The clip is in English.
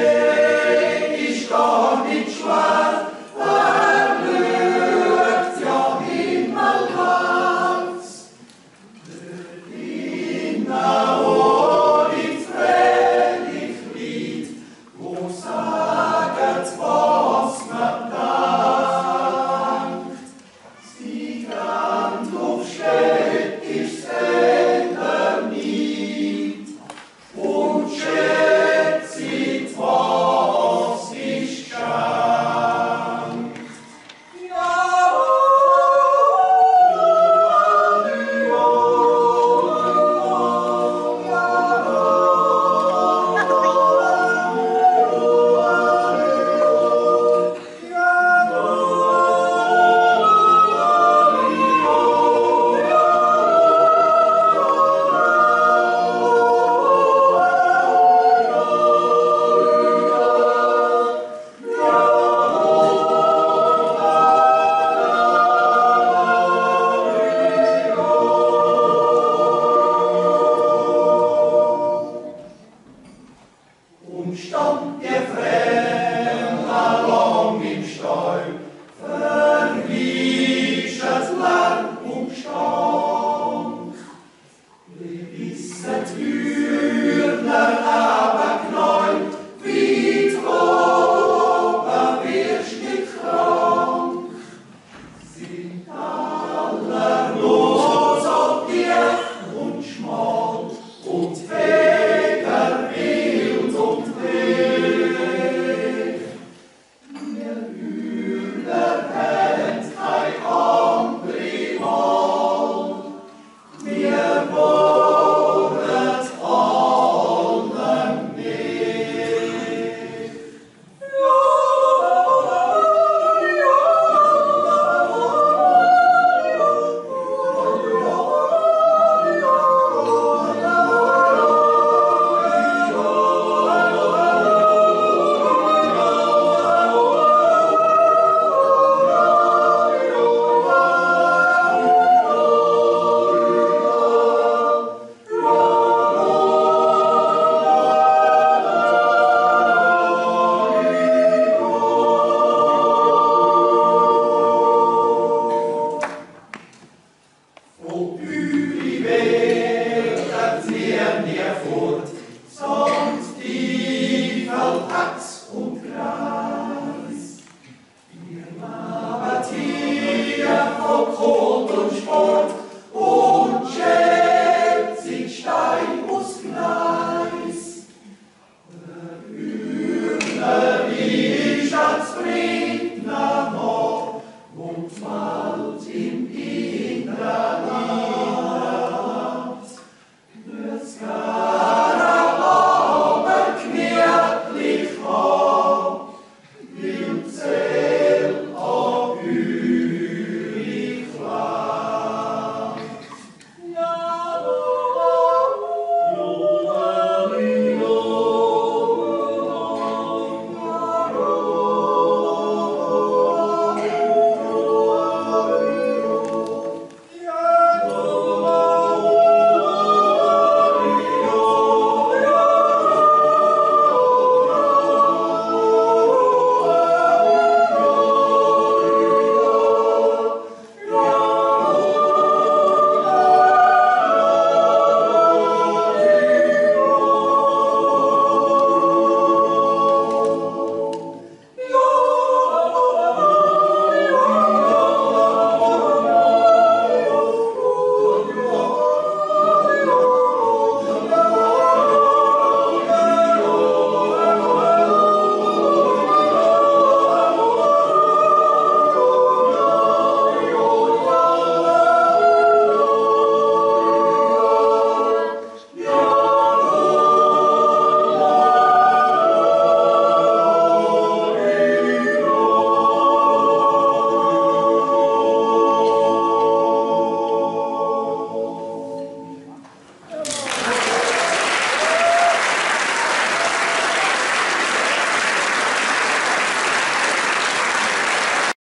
Ish Kohen